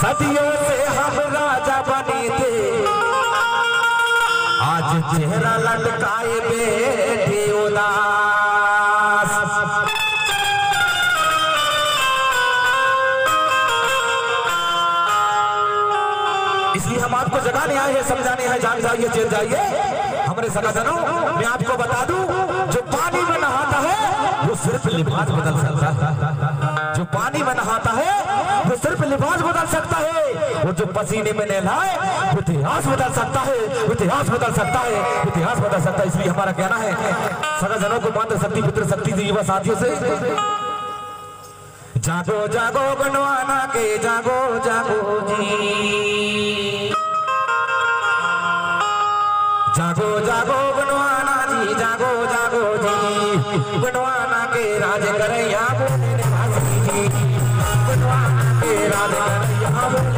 सदियों से हम राजा बने थे। आज चेहरा लटकाए इसलिए हम आपको जगाने आए हैं, समझाने हैं, जान जाइए चल जाइए। हमारे सगाजनों मैं आपको बता दूँ, जो पानी में नहाता है, वो सिर्फ़ लिबास बदल सकता है। जो पानी में नहाता है, वो सिर्फ़ लिबास बदल सकता है। और जो पसीने में नहलाए, वो इतिहास बदल सकता है। इतिहास बदल सकता है, इतिहास बदल सकता है, इसलिए हमारा कहना है सगाजनों को मात्र शक्ति पुत्र शक्ति युवा साथियों से। जागो जागो बनवाना के, जागो जागो जी। जागो जागो बनवाना जी, जागो जागो जी। बनवाना के राज करैया बोले जी। बनवाना के राज करैया बोले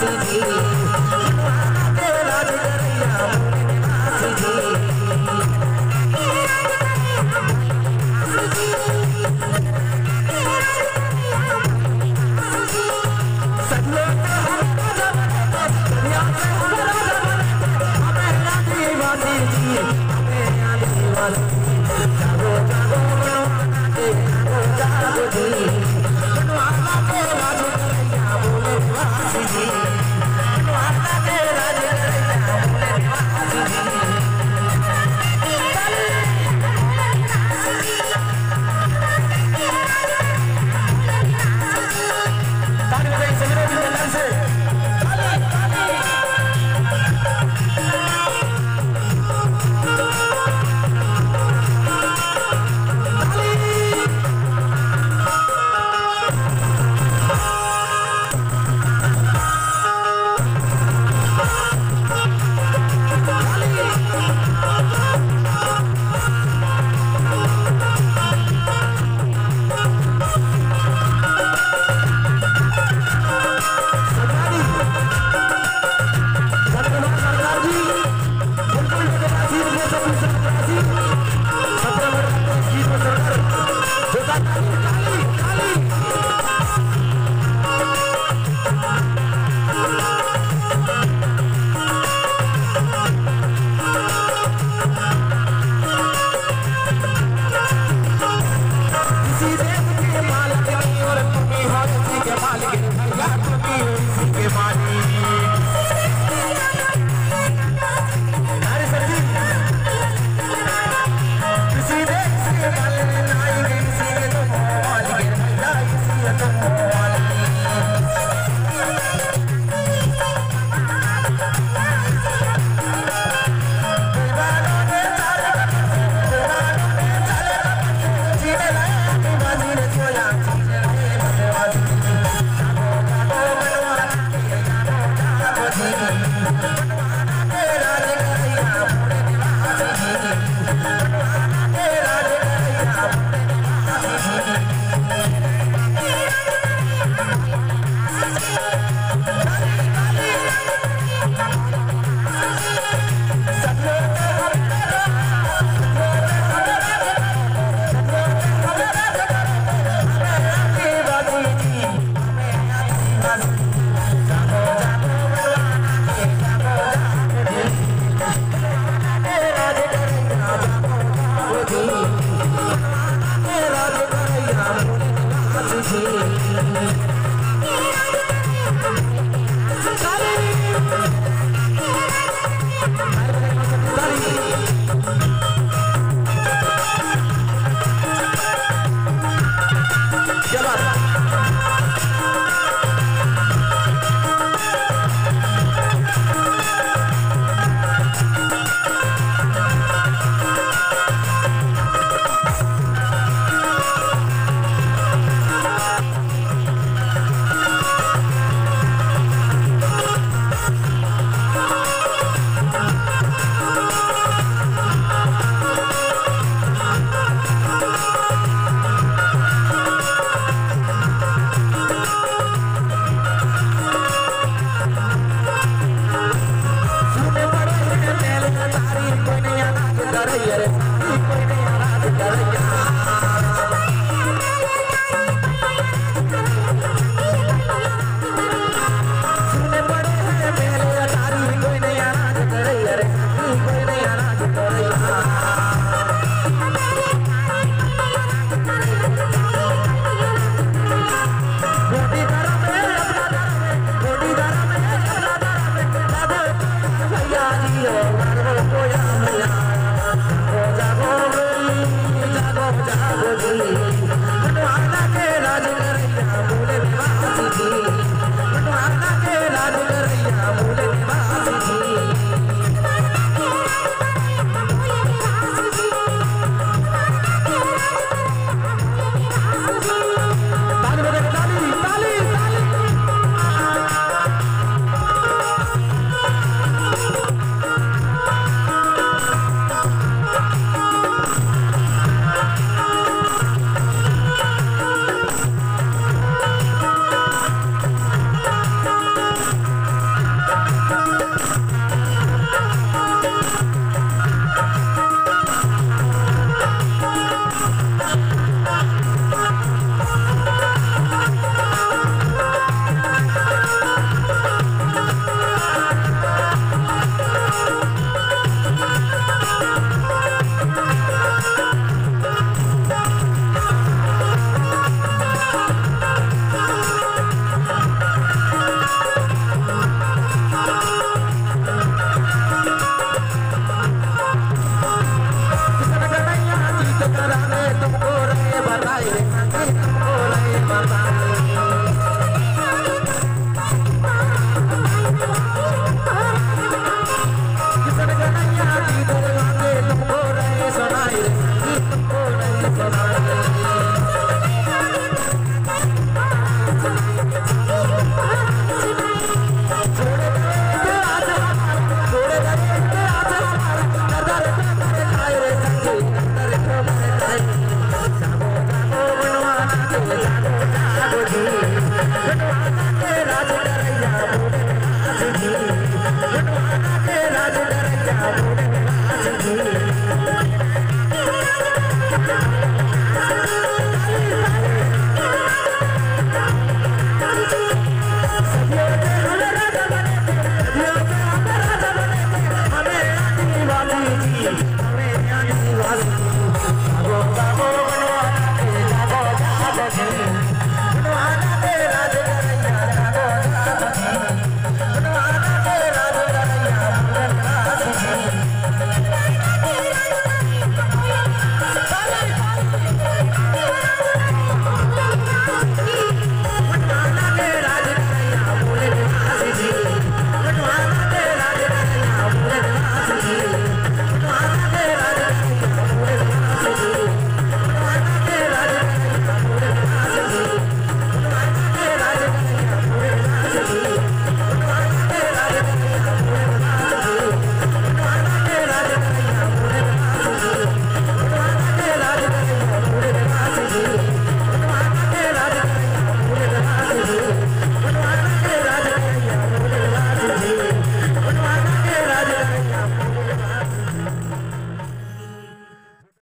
to be.